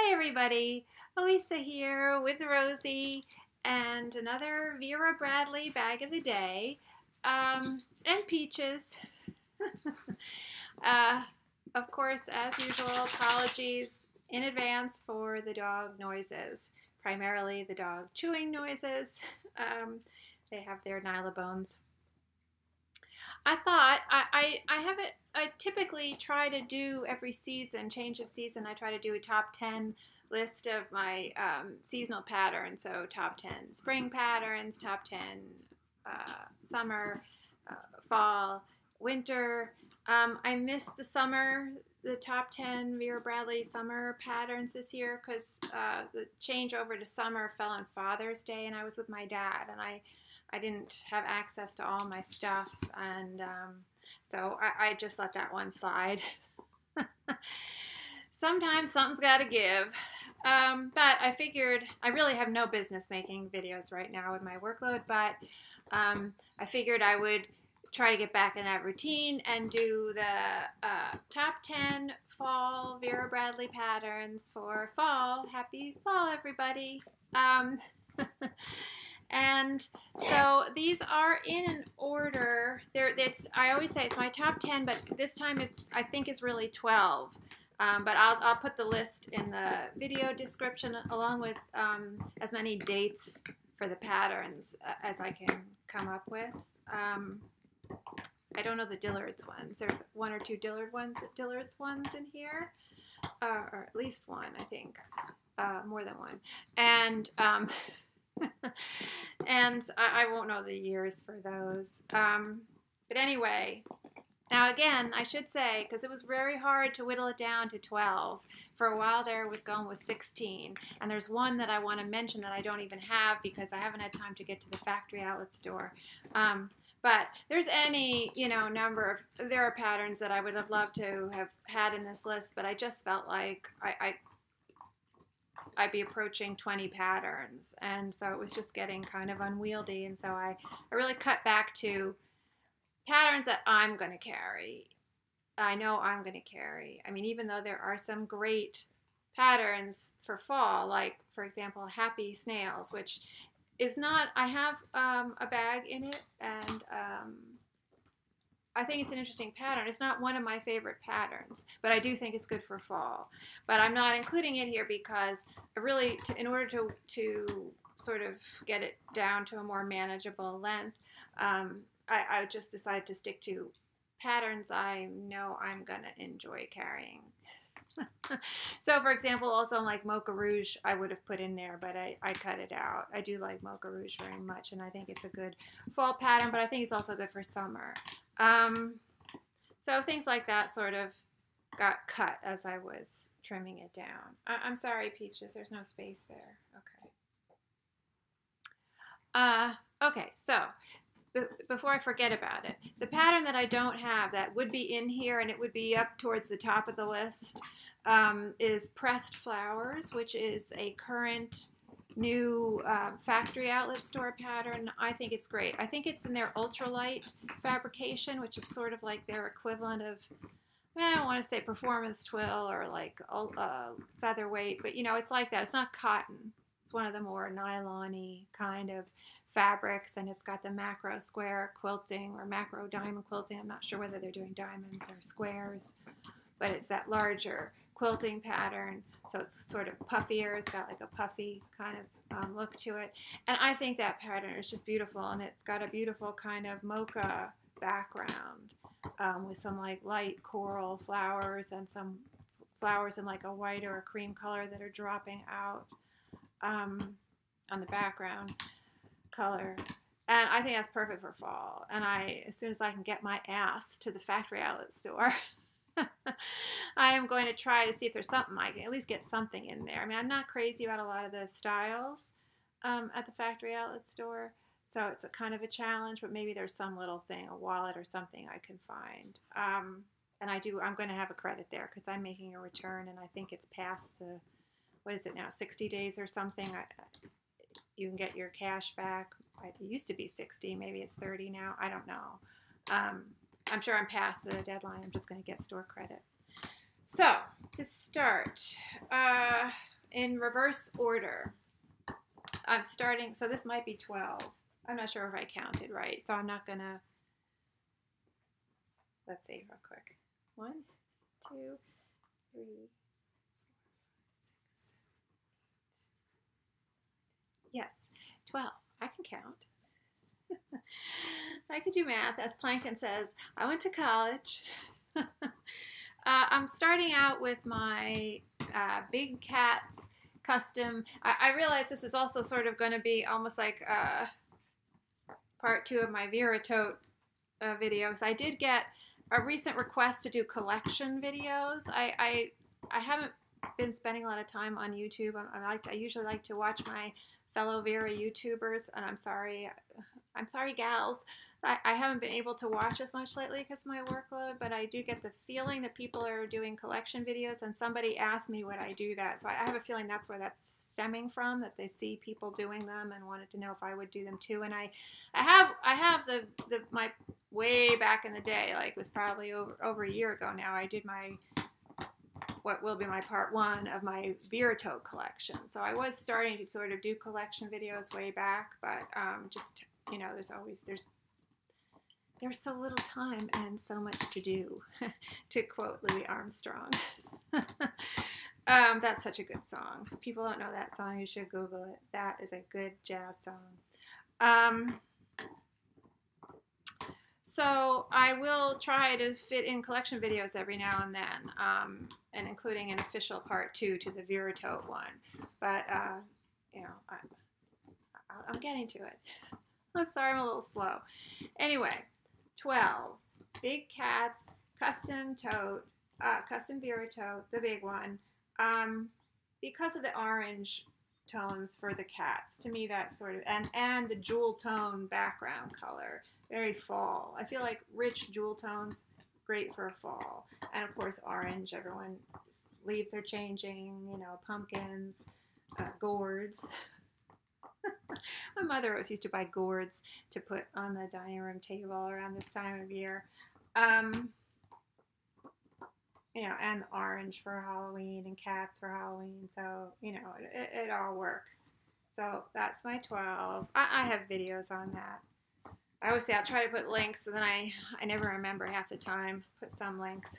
Hi everybody, Elisa here with Rosie and another Vera Bradley bag of the day um, and Peaches. uh, of course, as usual, apologies in advance for the dog noises, primarily the dog chewing noises. Um, they have their Nylabones. I thought I, I, I haven't I typically try to do every season, change of season, I try to do a top 10 list of my um, seasonal patterns. So, top 10 spring patterns, top 10 uh, summer, uh, fall, winter. Um, I missed the summer, the top 10 Vera Bradley summer patterns this year because uh, the change over to summer fell on Father's Day and I was with my dad and I, I didn't have access to all my stuff. And um, so I, I just let that one slide. Sometimes something's got to give. Um, but I figured I really have no business making videos right now with my workload, but um, I figured I would try to get back in that routine and do the uh, top 10 fall Vera Bradley patterns for fall. Happy fall, everybody. Um, And so these are in an order. There, it's I always say it's my top ten, but this time it's I think it's really twelve. Um, but I'll, I'll put the list in the video description along with um, as many dates for the patterns uh, as I can come up with. Um, I don't know the Dillard's ones. There's one or two Dillard ones, Dillard's ones in here, uh, or at least one, I think, uh, more than one. And um, and I, I, won't know the years for those. Um, but anyway, now again, I should say, because it was very hard to whittle it down to 12. For a while there, was going with 16. And there's one that I want to mention that I don't even have because I haven't had time to get to the factory outlet store. Um, but there's any, you know, number of, there are patterns that I would have loved to have had in this list, but I just felt like I, I I'd be approaching 20 patterns. And so it was just getting kind of unwieldy. And so I, I really cut back to patterns that I'm going to carry. I know I'm going to carry. I mean, even though there are some great patterns for fall, like, for example, Happy Snails, which is not, I have um, a bag in it and um, I think it's an interesting pattern. It's not one of my favorite patterns, but I do think it's good for fall. But I'm not including it here because I really, to, in order to, to sort of get it down to a more manageable length, um, I, I just decided to stick to patterns I know I'm going to enjoy carrying. so, for example, also like Mocha Rouge, I would have put in there, but I, I cut it out. I do like Mocha Rouge very much, and I think it's a good fall pattern, but I think it's also good for summer. Um, so things like that sort of got cut as I was trimming it down. I, am sorry, Peaches, there's no space there. Okay. Uh, okay, so before I forget about it, the pattern that I don't have that would be in here and it would be up towards the top of the list um, is Pressed Flowers, which is a current new uh, factory outlet store pattern. I think it's great. I think it's in their ultralight fabrication, which is sort of like their equivalent of, I don't want to say performance twill or like uh, featherweight, but you know, it's like that. It's not cotton. It's one of the more nylon-y kind of fabrics, and it's got the macro square quilting or macro diamond quilting. I'm not sure whether they're doing diamonds or squares, but it's that larger quilting pattern. So it's sort of puffier. It's got like a puffy kind of um, look to it. And I think that pattern is just beautiful. And it's got a beautiful kind of mocha background um, with some like light coral flowers and some flowers in like a white or a cream color that are dropping out um, on the background color. And I think that's perfect for fall. And I, as soon as I can get my ass to the factory outlet store, I am going to try to see if there's something I can at least get something in there. I mean, I'm not crazy about a lot of the styles um, at the factory outlet store, so it's a kind of a challenge. But maybe there's some little thing, a wallet or something I can find. Um, and I do. I'm going to have a credit there because I'm making a return, and I think it's past the what is it now, 60 days or something. I, you can get your cash back. It used to be 60, maybe it's 30 now. I don't know. Um, I'm sure I'm past the deadline. I'm just going to get store credit. So, to start, uh, in reverse order, I'm starting, so this might be 12. I'm not sure if I counted right, so I'm not going to, let's see real quick. One, two, three. Yes, 12. I can count. I can do math. As Plankton says, I went to college. uh, I'm starting out with my uh, Big Cats custom. I, I, realize this is also sort of going to be almost like uh, part two of my Vera Tote uh, videos. I did get a recent request to do collection videos. I, I, I haven't been spending a lot of time on YouTube. I, I like to, I usually like to watch my fellow Vera YouTubers, and I'm sorry, I'm sorry, gals. I, I haven't been able to watch as much lately because my workload, but I do get the feeling that people are doing collection videos, and somebody asked me would I do that. So I have a feeling that's where that's stemming from, that they see people doing them and wanted to know if I would do them too. And I, I have, I have the, the my way back in the day, like was probably over over a year ago now. I did my what will be my part one of my Vera Tote collection. So I was starting to sort of do collection videos way back, but um, just you know, there's always there's there's so little time and so much to do, to quote Louis Armstrong. um, that's such a good song. If people don't know that song, you should Google it. That is a good jazz song. Um, so I will try to fit in collection videos every now and then, um, and including an official part two to the Vera Tote one. But uh, you know, I, I'm getting to it. I'm sorry, I'm a little slow. Anyway, 12. Big Cats, Custom Tote, uh, Custom Vera Tote, the big one. Um, because of the orange tones for the cats, to me that's sort of, and, and the jewel tone background color, very fall. I feel like rich jewel tones, great for a fall. And of course, orange, everyone, leaves are changing, you know, pumpkins, uh, gourds. My mother always used to buy gourds to put on the dining room table around this time of year. Um, you know, and orange for Halloween and cats for Halloween. So, you know, it, it all works. So that's my 12. I, I, have videos on that. I always say I'll try to put links, and then I, I never remember half the time. Put some links.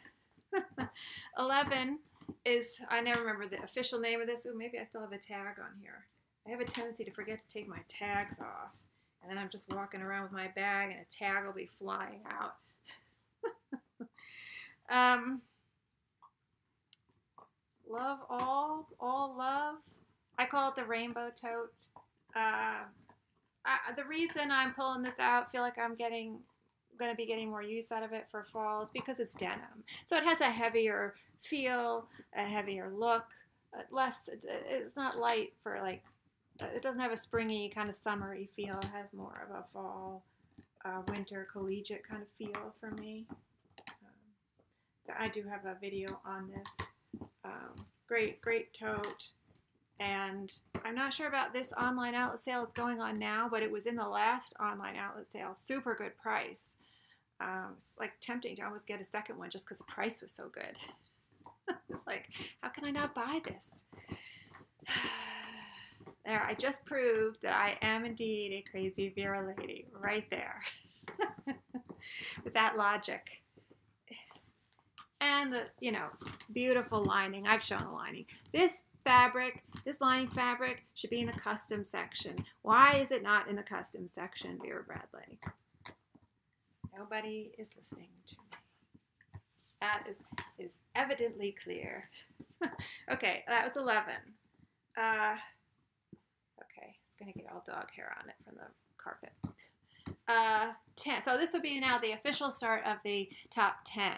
11 is, I never remember the official name of this. Oh, maybe I still have a tag on here. I have a tendency to forget to take my tags off. And then I'm just walking around with my bag and a tag will be flying out. um, love all, all love. I call it the rainbow tote. Uh, I, the reason I'm pulling this out, feel like I'm getting going to be getting more use out of it for fall is because it's denim. So it has a heavier feel, a heavier look, uh, less. It's not light for like it doesn't have a springy kind of summery feel. It has more of a fall, uh, winter, collegiate kind of feel for me. Um, I do have a video on this. Um, great, great tote. And I'm not sure about this online outlet sale that's going on now, but it was in the last online outlet sale. Super good price. Um, it's like tempting to almost get a second one just because the price was so good. it's like, how can I not buy this? There, I just proved that I am indeed a crazy Vera lady right there. With that logic. And the, you know, beautiful lining. I've shown the lining. This fabric, this lining fabric should be in the custom section. Why is it not in the custom section, Vera Bradley? Nobody is listening to me. That is, is evidently clear. okay, that was 11. Uh, going to get all dog hair on it from the carpet. Uh, 10. So this would be now the official start of the top 10.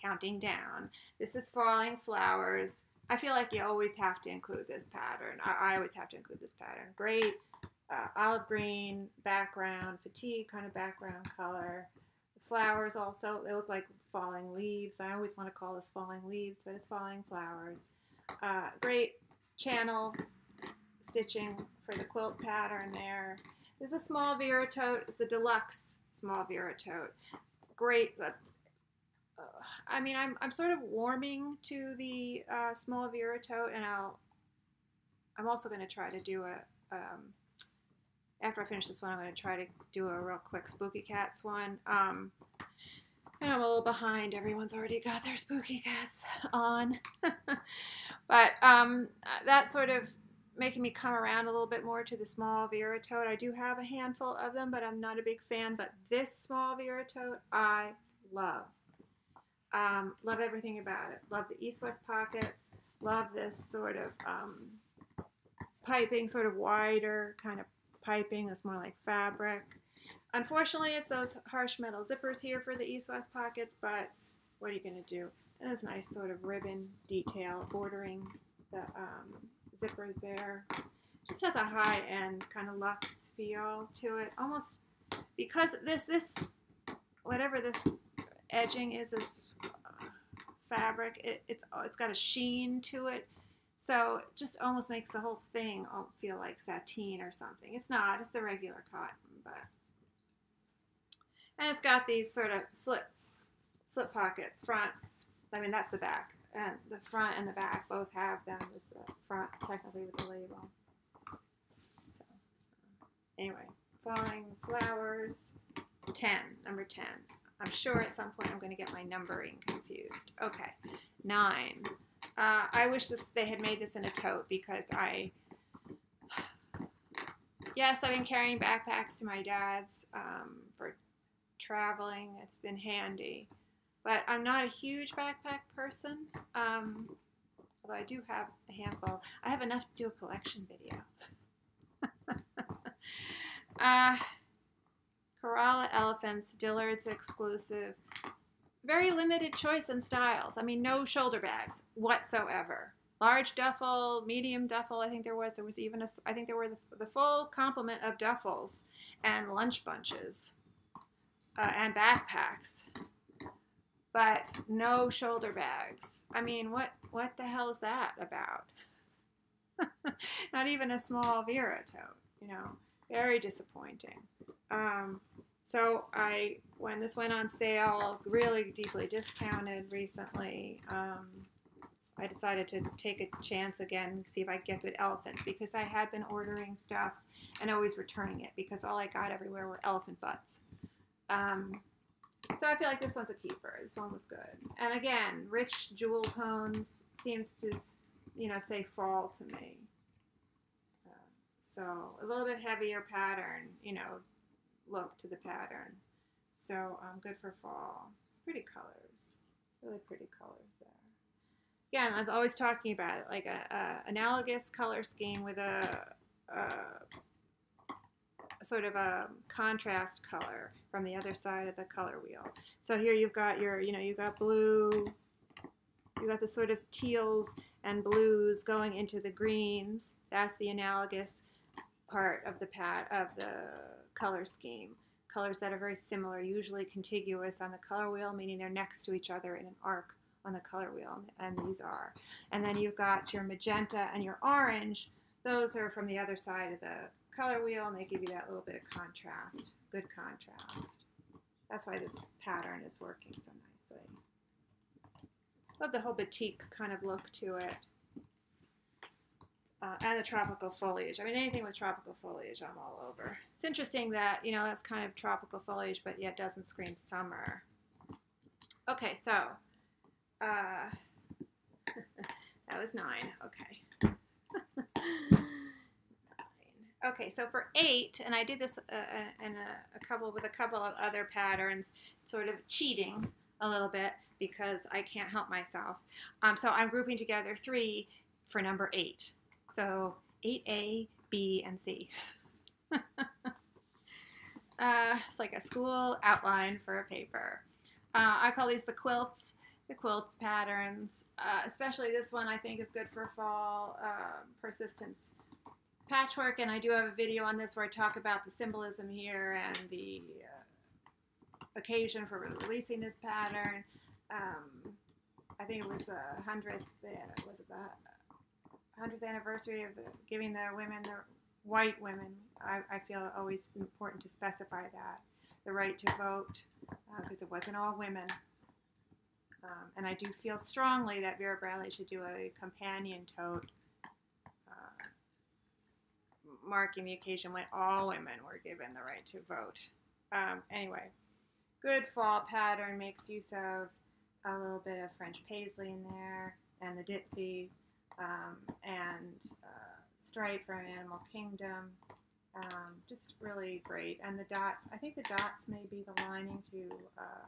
Counting down. This is Falling Flowers. I feel like you always have to include this pattern. I, I always have to include this pattern. Great uh, olive green background, fatigue kind of background color. The flowers also, they look like falling leaves. I always want to call this falling leaves, but it's falling flowers. Uh, great channel stitching for the quilt pattern there. This is a small Vera tote. It's the deluxe small Vera tote. Great. Uh, uh, I mean, I'm, I'm sort of warming to the uh, small Vera tote, and I'll, I'm also going to try to do a, um, after I finish this one, I'm going to try to do a real quick Spooky Cats one. Um, and I'm a little behind. Everyone's already got their Spooky Cats on. but um, that sort of making me come around a little bit more to the small Vera tote. I do have a handful of them, but I'm not a big fan. But this small Vera tote, I love. Um, love everything about it. Love the east-west pockets. Love this sort of um, piping, sort of wider kind of piping that's more like fabric. Unfortunately, it's those harsh metal zippers here for the east-west pockets, but what are you going to do? And it's nice sort of ribbon detail bordering the um, zippers there. Just has a high-end kind of luxe feel to it. Almost because this this whatever this edging is this uh, fabric. It, it's it's got a sheen to it, so it just almost makes the whole thing feel like sateen or something. It's not. It's the regular cotton, but and it's got these sort of slip slip pockets front. I mean that's the back, and the front and the back both have them. As the front technically with the label. So anyway, falling flowers. 10, number 10. I'm sure at some point I'm going to get my numbering confused. Okay, nine. Uh, I wish this they had made this in a tote because I, yes, I've been carrying backpacks to my dad's um, for traveling. It's been handy, but I'm not a huge backpack person. Um, although I do have a handful. I have enough to do a collection video. uh, Kerala Elephants, Dillard's exclusive. Very limited choice in styles. I mean, no shoulder bags whatsoever. Large duffel, medium duffel. I think there was. There was even a. I think there were the, the full complement of duffels and lunch bunches uh, and backpacks, but no shoulder bags. I mean, what what the hell is that about? Not even a small Vera tote. You know, very disappointing. Um, so I, when this went on sale, really deeply discounted recently, um, I decided to take a chance again, see if I could get good elephants because I had been ordering stuff and always returning it because all I got everywhere were elephant butts. Um, so I feel like this one's a keeper. This one was good. And again, rich jewel tones seems to, you know, say fall to me. Uh, so a little bit heavier pattern, you know, look to the pattern. So um, good for fall. Pretty colors, really pretty colors there. Again, I'm always talking about it, like a, a analogous color scheme with a, a, a sort of a contrast color from the other side of the color wheel. So here you've got your, you know, you've got blue, you've got the sort of teals and blues going into the greens. That's the analogous part of the pat of the color scheme. Colors that are very similar, usually contiguous on the color wheel, meaning they're next to each other in an arc on the color wheel, and these are. And then you've got your magenta and your orange. Those are from the other side of the color wheel, and they give you that little bit of contrast, good contrast. That's why this pattern is working so nicely. Love the whole batik kind of look to it uh, and the tropical foliage. I mean, anything with tropical foliage, I'm all over. It's interesting that, you know, that's kind of tropical foliage, but yet doesn't scream summer. Okay, so, uh, that was nine. Okay. Okay, so for eight, and I did this uh, uh, in a, a couple with a couple of other patterns, sort of cheating a little bit because I can't help myself. Um, so I'm grouping together three for number eight. So 8A, B, and C. uh, it's like a school outline for a paper. Uh, I call these the quilts, the quilts patterns. Uh, especially this one I think is good for fall uh, persistence patchwork. And I do have a video on this where I talk about the symbolism here and the uh, occasion for releasing this pattern. Um, I think it was the 100th, was it the 100th anniversary of the, giving the women, the white women, I, I feel always important to specify that the right to vote because uh, it wasn't all women. Um, and I do feel strongly that Vera Bradley should do a companion tote uh, marking the occasion when all women were given the right to vote. Um, anyway, good fall pattern makes use of a little bit of French paisley in there and the ditzy um, and uh, stripe from Animal Kingdom. Um, just really great. And the dots, I think the dots may be the lining to uh,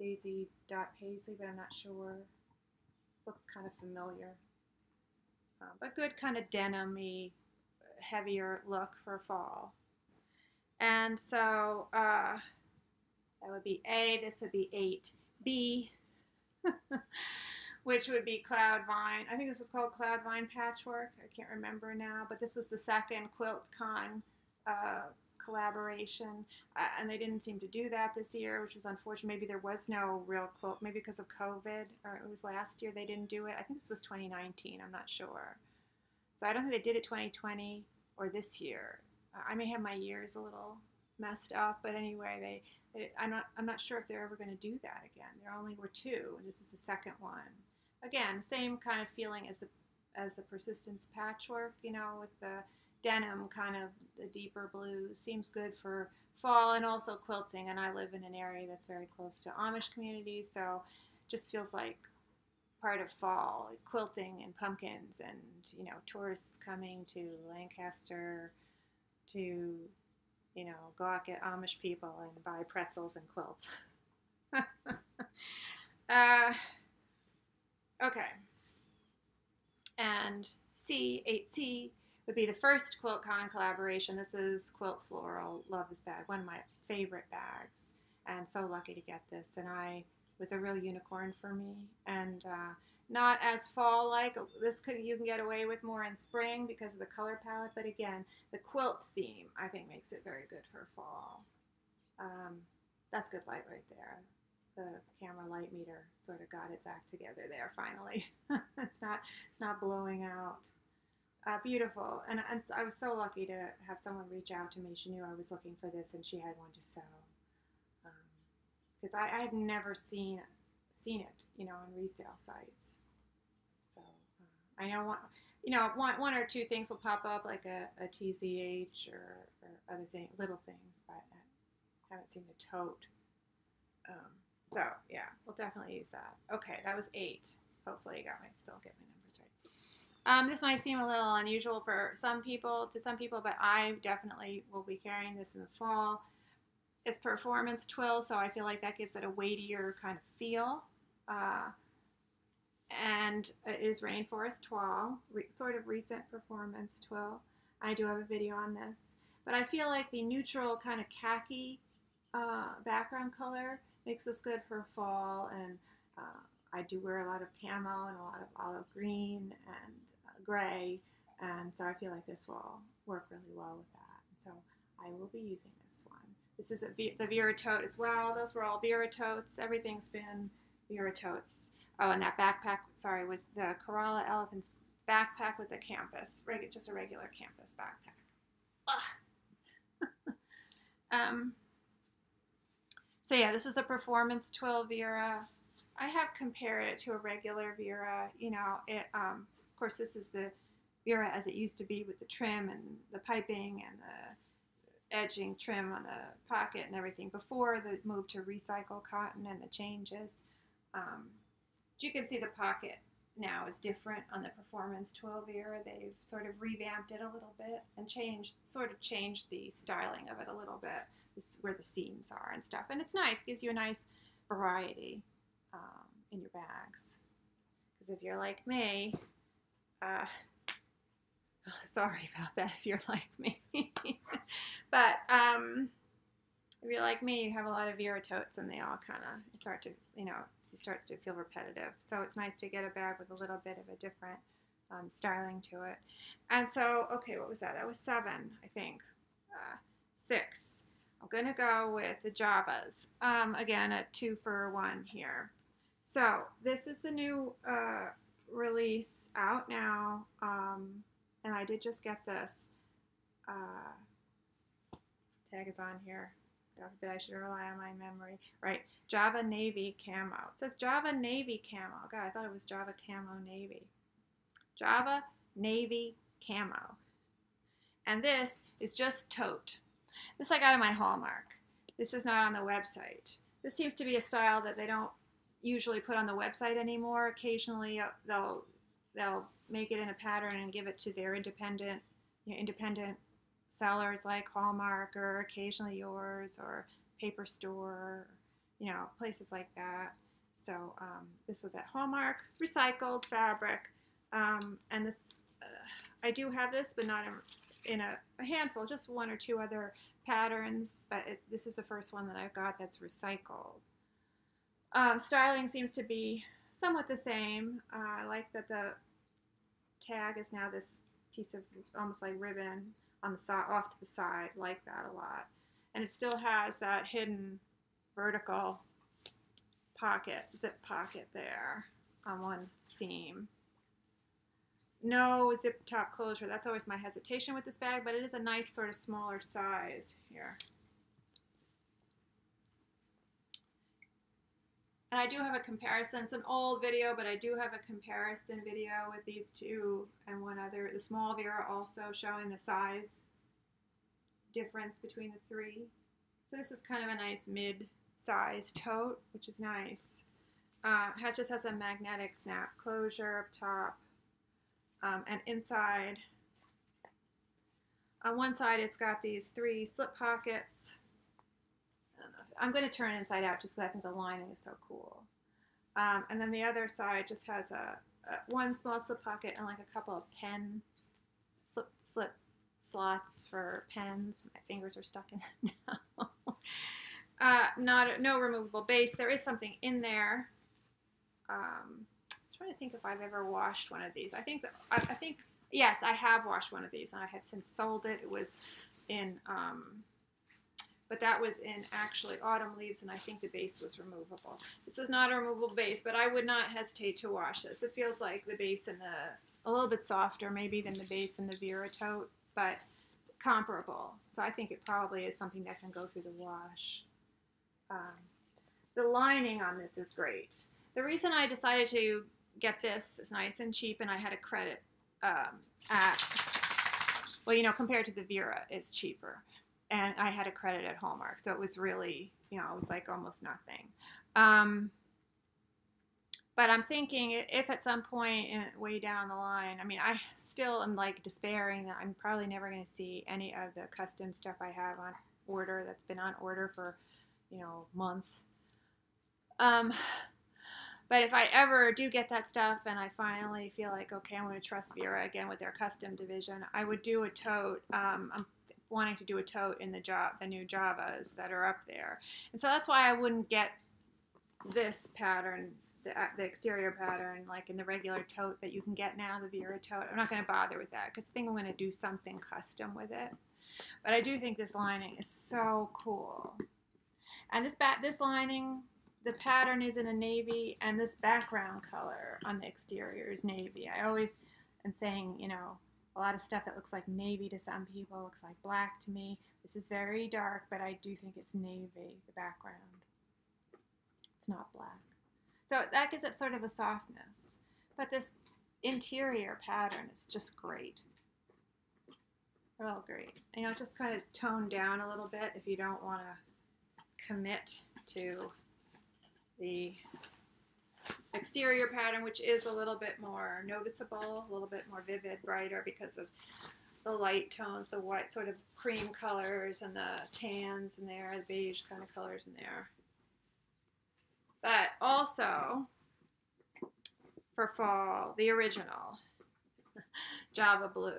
Daisy Dot Paisley, but I'm not sure. Looks kind of familiar. Uh, but good kind of denim heavier look for fall. And so uh, that would be A, this would be 8. B, which would be Cloud Vine. I think this was called Cloud Vine Patchwork. I can't remember now, but this was the second QuiltCon uh, collaboration, uh, and they didn't seem to do that this year, which was unfortunate. Maybe there was no real quilt, maybe because of COVID, or it was last year they didn't do it. I think this was 2019. I'm not sure. So I don't think they did it 2020 or this year. I may have my years a little messed up, but anyway, they, they I'm not I'm not sure if they're ever going to do that again. There only were two, and this is the second one. Again, same kind of feeling as the as the persistence patchwork, you know, with the denim kind of the deeper blue seems good for fall and also quilting. And I live in an area that's very close to Amish communities, so just feels like part of fall, quilting and pumpkins, and you know, tourists coming to Lancaster to, you know, gawk at Amish people and buy pretzels and quilts. uh, okay. And C, 8C, would be the first QuiltCon collaboration. This is Quilt Floral Love This Bag, one of my favorite bags, and so lucky to get this. And I was a real unicorn for me, and uh, not as fall-like. This could you can get away with more in spring because of the color palette, but again, the quilt theme I think makes it very good for fall. Um, that's good light right there. The camera light meter sort of got its act together there finally. it's not it's not blowing out uh, beautiful. And, and I was so lucky to have someone reach out to me. She knew I was looking for this, and she had one to sew. Because I, I had never seen seen it, you know, on resale sites. So uh, I know one, you know, one, one or two things will pop up like a, a TZH or, or other thing, little things, but I haven't seen the tote. Um, so yeah, we'll definitely use that. Okay, that was eight. Hopefully, I got my still get my numbers right. um, this might seem a little unusual for some people, to some people, but I definitely will be carrying this in the fall. It's performance twill, so I feel like that gives it a weightier kind of feel. Uh, and it is Rain Forest Toile, re- sort of recent performance twill. I do have a video on this. But I feel like the neutral kind of khaki uh, background color makes this good for fall. And uh, I do wear a lot of camo and a lot of olive green and gray, and so I feel like this will work really well with that. So I will be using this one. This is the Vera tote as well. Those were all Vera totes. Everything's been Vera totes. Oh, and that backpack, sorry, was the Kerala Elephant's backpack was a campus, just a regular campus backpack. um, so yeah, this is the Performance Twill Vera. I have compared it to a regular Vera. You know, it um, of course, this is the Vera as it used to be with the trim and the piping and the edging trim on the pocket and everything before the move to recycle cotton and the changes. Um, you can see the pocket now is different on the Performance Twill Vera. They've sort of revamped it a little bit and changed, sort of changed the styling of it a little bit, this, where the seams are and stuff. And it's nice, gives you a nice variety um, in your bags. Because if you're like me, uh, sorry about that if you're like me. but um, if you're like me, you have a lot of Vera totes and they all kind of start to, you know, it starts to feel repetitive. So it's nice to get a bag with a little bit of a different um, styling to it. And so, okay, what was that? That was seven, I think. Uh, six. I'm going to go with the Javas. Um, again, a two for one here. So this is the new uh, release out now, um, and I did just get this. Uh, tag is on here. God forbid I should rely on my memory. Right, Java Navy Camo. It says Java Navy Camo. God, I thought it was Java Camo Navy. Java Navy Camo. And this is just tote. This I got in my Hallmark. This is not on the website. This seems to be a style that they don't usually put on the website anymore. Occasionally uh, they'll they'll make it in a pattern and give it to their independent you know, independent sellers like Hallmark or occasionally yours or Paper Store, you know, places like that. So um, this was at Hallmark, recycled fabric, um, and this uh, I do have this, but not in, in a, a, handful, just one or two other patterns. But it, this is the first one that I've got that's recycled. Um, styling seems to be somewhat the same. Uh, I like that the tag is now this piece of almost like ribbon on the side, off to the side, like that a lot. And it still has that hidden vertical pocket, zip pocket there on one seam. No zip top closure. That's always my hesitation with this bag, but it is a nice sort of smaller size here. And I do have a comparison. It's an old video, but I do have a comparison video with these two and one other. The small Vera also showing the size difference between the three. So this is kind of a nice mid-size tote, which is nice. Uh, has just has a magnetic snap closure up top um, and inside. On one side, it's got these three slip pockets I'm going to turn it inside out just because I think the lining is so cool. Um, and then the other side just has a, a, one small slip pocket and like a couple of pen slip slip slots for pens. My fingers are stuck in it now. uh, not no removable base. There is something in there. Um, I'm trying to think if I've ever washed one of these. I think that I, I, think yes, I have washed one of these, and I have since sold it. It was in um, but that was in actually autumn leaves and I think the base was removable. This is not a removable base, but I would not hesitate to wash this. It feels like the base in the, a little bit softer maybe than the base in the Vera tote, but comparable. So I think it probably is something that can go through the wash. Um, the lining on this is great. The reason I decided to get this is nice and cheap and I had a credit um, at, well, you know, compared to the Vera, it's cheaper and I had a credit at Hallmark, so it was really, you know, it was like almost nothing. Um, but I'm thinking if at some point in, way down the line, I mean, I still am like despairing that I'm probably never going to see any of the custom stuff I have on order that's been on order for, you know, months. Um, but if I ever do get that stuff and I finally feel like, okay, I'm going to trust Vera again with their custom division, I would do a tote. Um, I'm wanting to do a tote in the job, the new Javas that are up there. And so that's why I wouldn't get this pattern, the, the exterior pattern, like in the regular tote that you can get now, the Vera tote. I'm not going to bother with that because I think I'm going to do something custom with it. But I do think this lining is so cool. And this bat, this lining, the pattern is in a navy, and this background color on the exterior is navy. I always am saying, you know, a lot of stuff that looks like navy to some people looks like black to me. This is very dark, but I do think it's navy, the background. It's not black. So that gives it sort of a softness. But this interior pattern is just great. Real great. And know, just kind of tone down a little bit if you don't want to commit to the exterior pattern, which is a little bit more noticeable, a little bit more vivid, brighter because of the light tones, the white sort of cream colors and the tans in there, the beige kind of colors in there. But also for fall, the original Java Blue.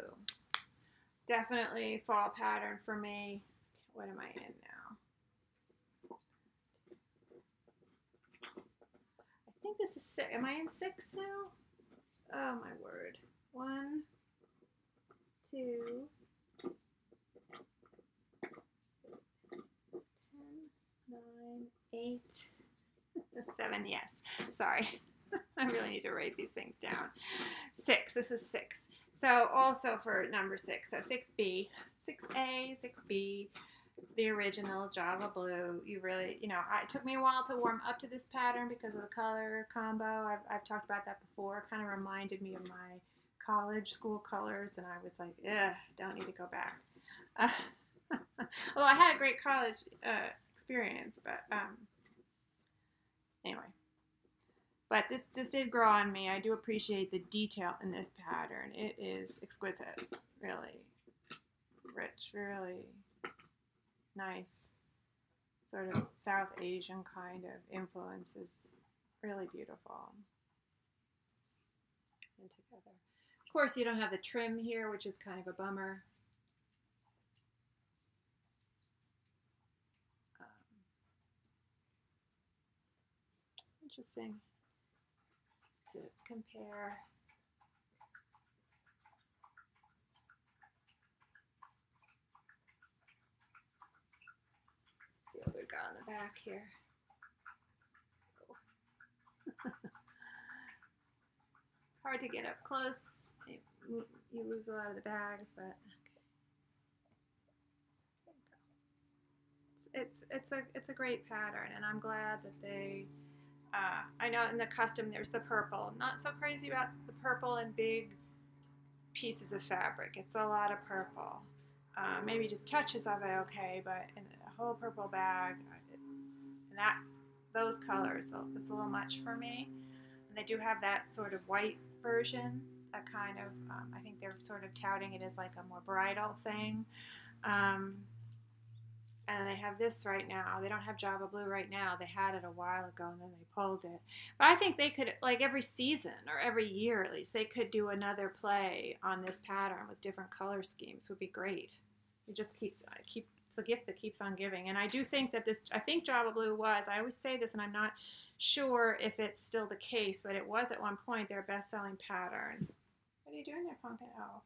Definitely fall pattern for me. What am I in now? Think this is six. Am I in six now? Oh my word. One, two, ten, nine, eight, seven. Yes. Sorry. I really need to write these things down. Six. This is six. So also for number six. So 6B, 6A, 6B, the original Java Blue. You really, you know, I, it took me a while to warm up to this pattern because of the color combo. I've, I've talked about that before. It kind of reminded me of my college school colors, and I was like, ugh, don't need to go back. Uh, although I had a great college uh, experience, but um, anyway. But this this did grow on me. I do appreciate the detail in this pattern. It is exquisite, really rich, really nice sort of South Asian kind of influences. Really beautiful. And together. Of course, you don't have the trim here, which is kind of a bummer. Um, interesting to compare got on the back here. Hard to get up close. You lose a lot of the bags, but it's it's a it's a great pattern, and I'm glad that they. Uh, I know in the custom there's the purple. Not so crazy about the purple and big pieces of fabric. It's a lot of purple. Uh, maybe just touches of it okay, but in a whole purple bag, that those colors, it's a little much for me. And they do have that sort of white version, a kind of, um, I think they're sort of touting it as like a more bridal thing. Um, and they have this right now. They don't have Java Blue right now. They had it a while ago and then they pulled it. But I think they could, like every season or every year at least, they could do another play on this pattern with different color schemes. Would be great. You just keep keep it's a gift that keeps on giving. And I do think that this, I think Java Blue was, I always say this and I'm not sure if it's still the case, but it was at one point their best selling pattern. What are you doing there, Pumpkin? Oh,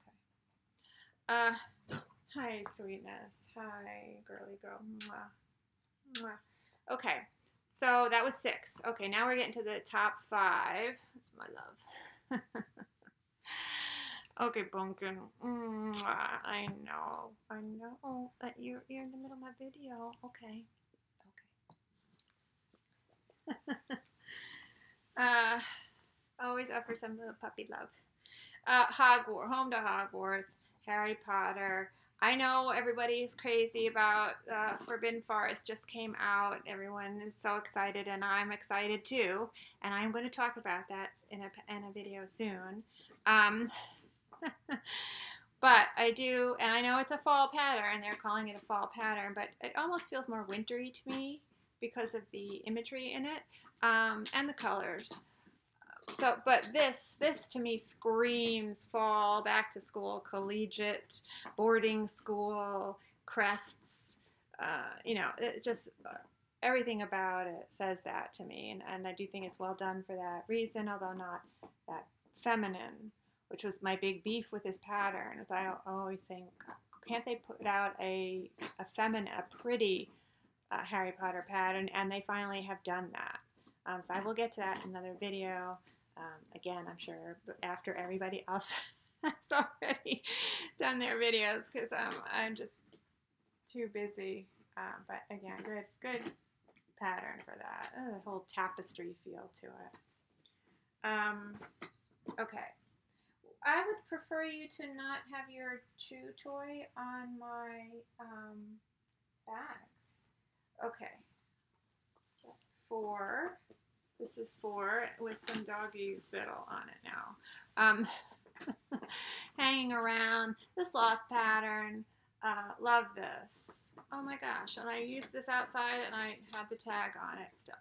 okay. Uh, hi, sweetness. Hi, girly girl. Mwah. Mwah. Okay, so that was six. Okay, now we're getting to the top five. That's my love. Okay, Pumpkin. Mm, I know. I know that you're, you're in the middle of my video. Okay. Okay. uh, always offer some little puppy love. Uh, Hogwarts, home to Hogwarts, Harry Potter. I know everybody's crazy about uh, Forbidden Forest just came out. Everyone is so excited, and I'm excited too. And I'm going to talk about that in a, in a video soon. Um, but I do, and I know it's a fall pattern. They're calling it a fall pattern, but it almost feels more wintry to me because of the imagery in it um, and the colors. So, but this, this to me screams fall, back to school, collegiate, boarding school, crests. Uh, you know, it just uh, everything about it says that to me, and, and I do think it's well done for that reason, although not that feminine which was my big beef with this pattern. As I always saying, can't they put out a, a feminine, a pretty uh, Harry Potter pattern? And they finally have done that. Um, so I will get to that in another video. Um, again, I'm sure after everybody else has already done their videos because um, I'm just too busy. Um, but again, good, good pattern for that. The whole tapestry feel to it. Um, okay. I would prefer you to not have your chew toy on my um, bags. Okay. Four. This is four with some doggy spittle on it now. Um, hanging around the sloth pattern. Uh, love this. Oh my gosh. And I used this outside and I had the tag on it still.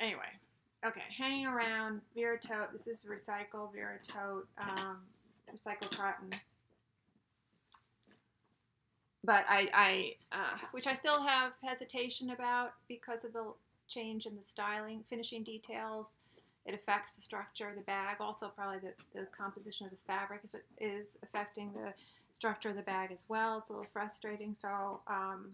Anyway, Okay, hanging around Vera Tote. This is recycled Vera Tote, um, recycled cotton. But I, I uh, which I still have hesitation about because of the change in the styling, finishing details. It affects the structure of the bag. Also, probably the, the composition of the fabric is, is affecting the structure of the bag as well. It's a little frustrating. So, um,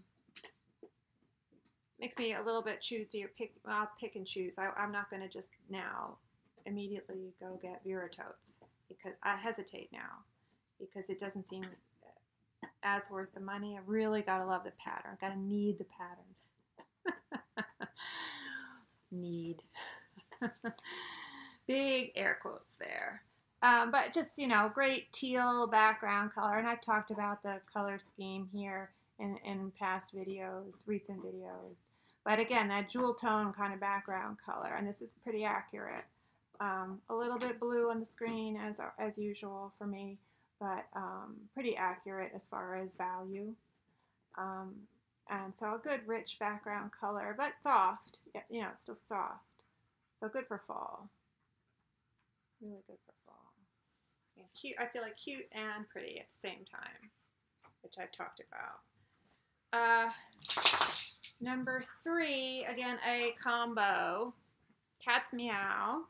makes me a little bit choosy pick I'll pick and choose. I, am not going to just now immediately go get Vera totes because I hesitate now because it doesn't seem as worth the money. I really gotta love the pattern. Gotta need the pattern. need. Big air quotes there. Um, but just, you know, great teal background color. And I've talked about the color scheme here in, in past videos, recent videos. But again, that jewel tone kind of background color. And this is pretty accurate. Um, a little bit blue on the screen as, as usual for me, but um, pretty accurate as far as value. Um, and so a good rich background color, but soft, you know, still soft. So good for fall. Really good for fall. Cute, I feel like cute and pretty at the same time, which I've talked about. Uh, number three, again, a combo. Cat's Meow.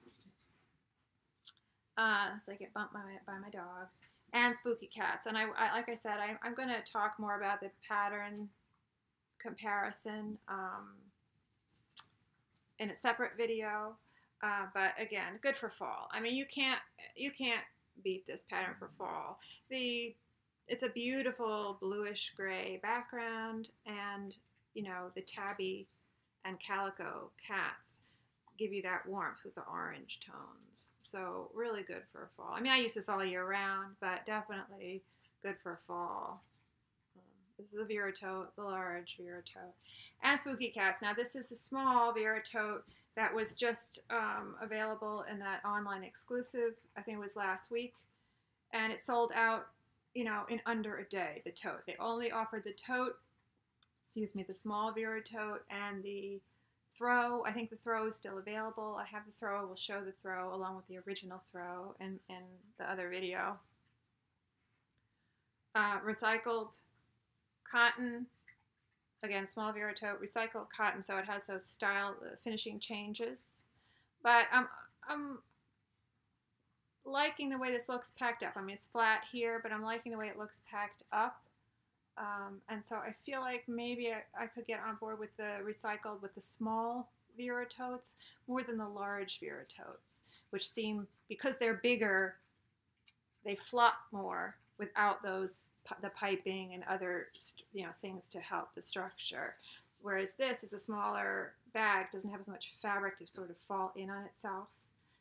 Uh, so I get bumped by my, by my dogs. And Spooky Cats. And I, I like I said, I, I'm going to talk more about the pattern comparison um, in a separate video. Uh, but again, good for fall. I mean, you can't you can't beat this pattern for fall. The it's a beautiful bluish gray background, and you know the tabby and calico cats give you that warmth with the orange tones. So really good for fall. I mean, I use this all year round, but definitely good for fall. This is the Vera the large Vera. And Spooky Cats. Now this is a small Vera that was just um, available in that online exclusive. I think it was last week. And it sold out, you know, in under a day, the tote. They only offered the tote, excuse me, the small Vera tote and the throw. I think the throw is still available. I have the throw. We'll show the throw along with the original throw in, in the other video. Uh, recycled cotton, again, small Vera tote, recycled cotton, so it has those style uh, finishing changes. But I'm, I'm liking the way this looks packed up. I mean, it's flat here, but I'm liking the way it looks packed up. Um, and so I feel like maybe I, I, could get on board with the recycled with the small Vera totes more than the large Vera totes, which seem, because they're bigger, they flop more without those the piping and other you know things to help the structure. Whereas this is a smaller bag, doesn't have as much fabric to sort of fall in on itself.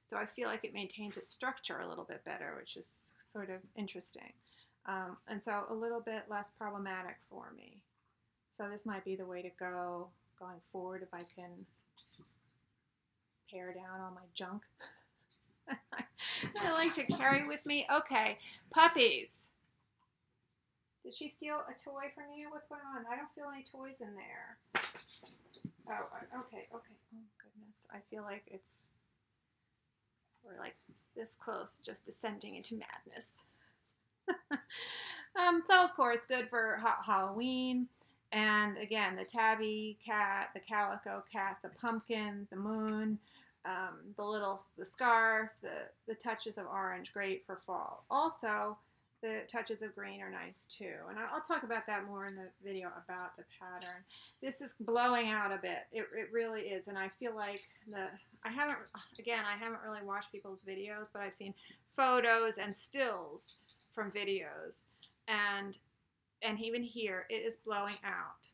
So I feel like it maintains its structure a little bit better, which is sort of interesting. Um, and so a little bit less problematic for me. So this might be the way to go going forward if I can pare down all my junk. I like to carry with me. Okay, puppies. Did she steal a toy from you? What's going on? I don't feel any toys in there. Oh, okay, okay. Oh, goodness. I feel like it's, we're like this close, just descending into madness. um, so, of course, good for ha- Halloween. And again, the tabby cat, the calico cat, the pumpkin, the moon, um, the little, the scarf, the, the touches of orange, great for fall. Also, the touches of green are nice too. And I'll talk about that more in the video about the pattern. This is blowing out a bit. It, it really is. And I feel like the, I haven't, again, I haven't really watched people's videos, but I've seen photos and stills from videos. And, and even here, it is blowing out.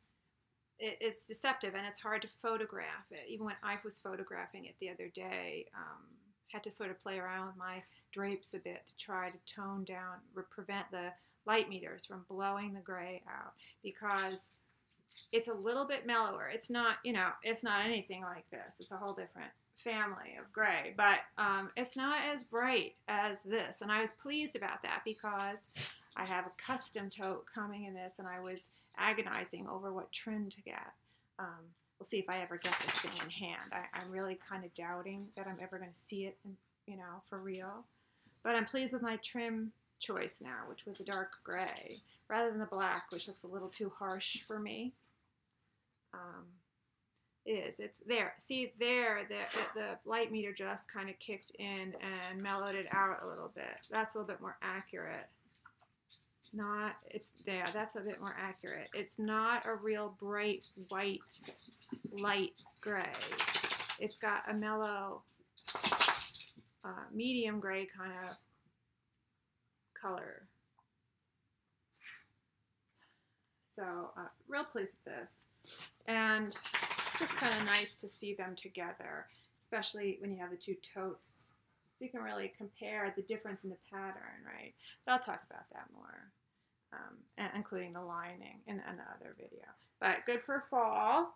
It, it's deceptive and it's hard to photograph it. Even when I was photographing it the other day, um, had to sort of play around with my drapes a bit to try to tone down, prevent the light meters from blowing the gray out because it's a little bit mellower. It's not, you know, it's not anything like this. It's a whole different family of gray, but um, it's not as bright as this. And I was pleased about that because I have a custom tote coming in this and I was agonizing over what trim to get. Um, we'll see if I ever get this thing in hand. I, am really kind of doubting that I'm ever going to see it, in, you know, for real. But I'm pleased with my trim choice now, which was a dark gray, rather than the black, which looks a little too harsh for me. Um, is. It's there. See there, the, the light meter just kind of kicked in and mellowed it out a little bit. That's a little bit more accurate. Not, it's there. That's a bit more accurate. It's not a real bright white light gray. It's got a mellow uh, medium gray kind of color. So uh, real pleased with this. And just kind of nice to see them together, especially when you have the two totes. So you can really compare the difference in the pattern, right? But I'll talk about that more, um, including the lining in another video. But good for fall.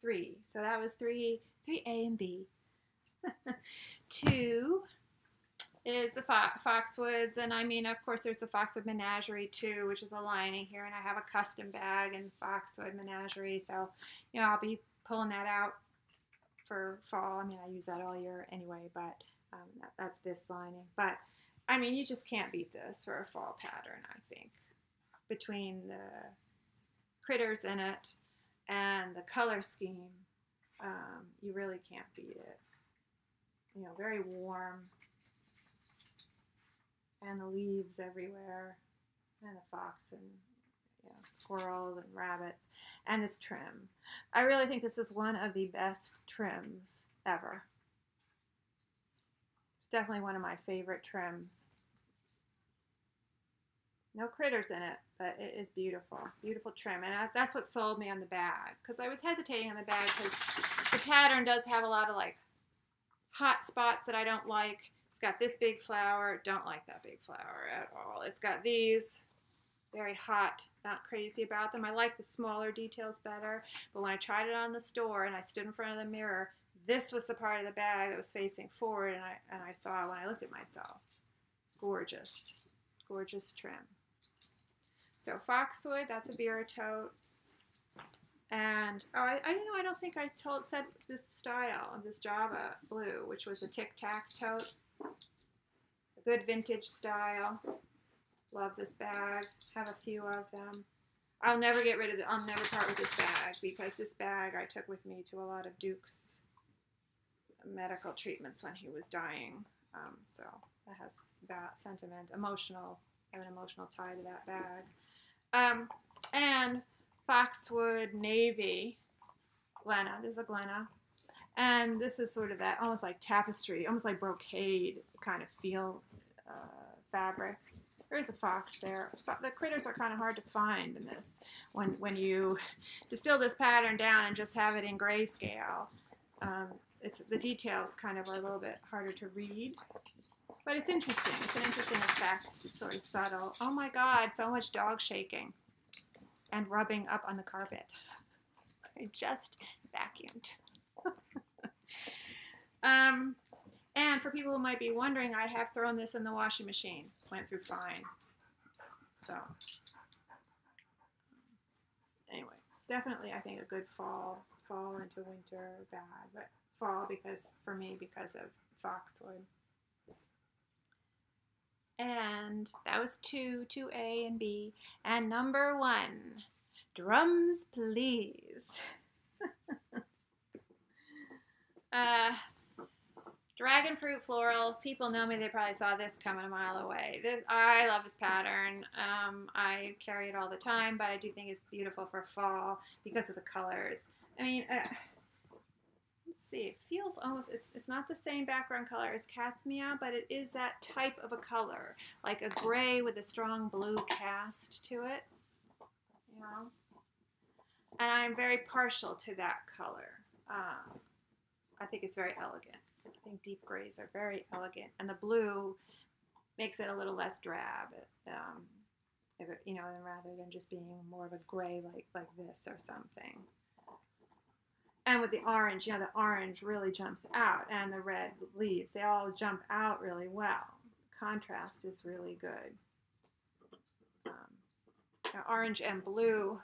Three. So that was three, three A and B. Two is the fo Foxwoods, and I mean, of course, there's the Foxwood Menagerie too, which is a lining here, and I have a custom bag in Foxwood Menagerie, so you know I'll be pulling that out for fall. I mean, I use that all year anyway, but um, that, that's this lining. But I mean, you just can't beat this for a fall pattern. I think between the critters in it and the color scheme, um, you really can't beat it. You know, very warm and the leaves everywhere, and the fox and squirrels and rabbits, and this trim. I really think this is one of the best trims ever. It's definitely one of my favorite trims. No critters in it, but it is beautiful. Beautiful trim. And that's what sold me on the bag. Because I was hesitating on the bag because the pattern does have a lot of like hot spots that I don't like. It's got this big flower. Don't like that big flower at all. It's got these. Very hot. Not crazy about them. I like the smaller details better. But when I tried it on the store and I stood in front of the mirror, this was the part of the bag that was facing forward and I, and I saw when I looked at myself. Gorgeous. Gorgeous trim. So Foxwood, that's a Vera tote. And oh, I, I don't know. I don't think I told said this style of this Java blue, which was a tic tac tote. A good vintage style. Love this bag. Have a few of them. I'll never get rid of it. I'll never part with this bag because this bag I took with me to a lot of Duke's medical treatments when he was dying. Um, so that has that sentiment, emotional. Have an emotional tie to that bag. Um, and Foxwood Navy, Glenna. This is a Glenna. And this is sort of that almost like tapestry, almost like brocade kind of feel uh, fabric. There's a fox there. The critters are kind of hard to find in this. When, when you distill this pattern down and just have it in grayscale, um, it's, the details kind of are a little bit harder to read. But it's interesting. It's an interesting effect. It's sort of subtle. Oh my God, so much dog shaking and rubbing up on the carpet. I just vacuumed. Um, and for people who might be wondering, I have thrown this in the washing machine. Went through fine. So, anyway, definitely I think a good fall, fall into winter bag, but fall because for me because of Foxwood. And that was two, two A and B. And number one, drums please. uh, Dragon fruit floral. People know me. They probably saw this coming a mile away. This, I love this pattern. Um, I carry it all the time, but I do think it's beautiful for fall because of the colors. I mean, uh, let's see. It feels almost. It's it's not the same background color as Cat's Meow, but it is that type of a color, like a gray with a strong blue cast to it. You know, and I'm very partial to that color. Uh, I think it's very elegant. Think deep grays are very elegant, and the blue makes it a little less drab. Um, it, you know, rather than just being more of a gray like like this or something. And with the orange, you know, the orange really jumps out, and the red leaves, they all jump out really well. Contrast is really good. Um, orange and blue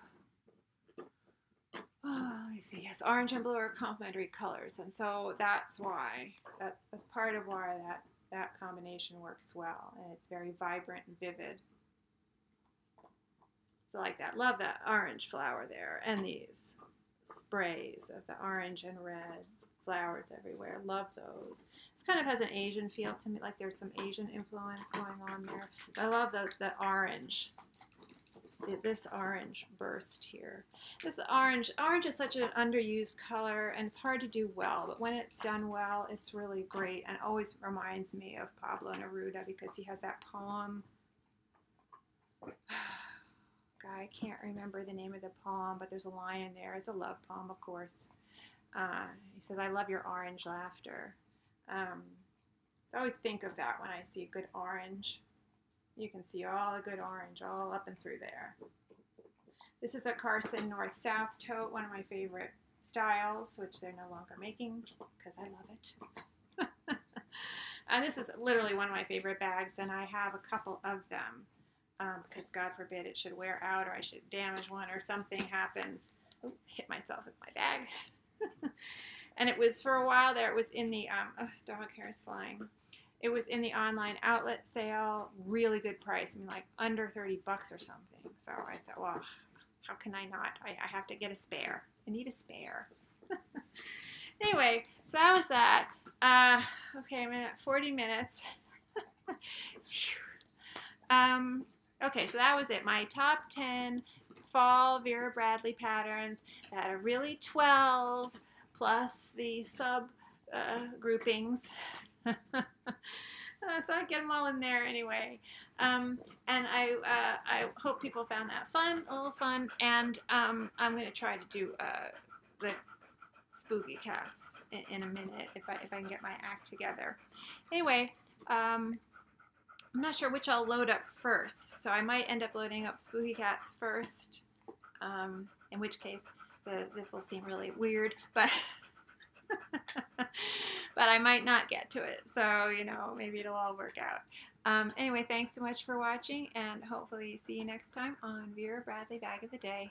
Oh, let me see. Yes, orange and blue are complementary colors, and so that's why that, that's part of why that that combination works well, and it's very vibrant and vivid. So like that. Love that orange flower there, and these sprays of the orange and red flowers everywhere. Love those. It kind of has an Asian feel to me, like there's some Asian influence going on there. I love the, the orange this orange burst here. This orange, orange is such an underused color and it's hard to do well, but when it's done well, it's really great and always reminds me of Pablo Neruda because he has that poem. I can't remember the name of the poem, but there's a line in there. It's a love poem, of course. Uh, he says, I love your orange laughter. Um, I always think of that when I see a good orange. You can see all the good orange all up and through there. This is a Carson North South tote, one of my favorite styles, which they're no longer making because I love it. and this is literally one of my favorite bags, and I have a couple of them um, because God forbid it should wear out or I should damage one or something happens. Hit myself with my bag. and it was for a while there, it was in the, um, oh, dog hair is flying. It was in the online outlet sale, really good price. I mean, like under 30 bucks or something. So I said, well, how can I not? I, I have to get a spare. I need a spare. anyway, so that was that. Uh, okay, I'm at 40 minutes. um, okay, so that was it. My top 10 fall Vera Bradley patterns that are really 12 plus the sub uh, groupings. so I get them all in there anyway. Um, and I, uh, I hope people found that fun, a little fun. And um, I'm going to try to do uh, the Spooky Cats in, in, a minute if I, if I can get my act together. Anyway, um, I'm not sure which I'll load up first. So I might end up loading up Spooky Cats first, um, in which case this will seem really weird. But but I might not get to it. So, you know, maybe it'll all work out. Um, anyway, thanks so much for watching, and hopefully see you next time on Vera Bradley Bag of the Day.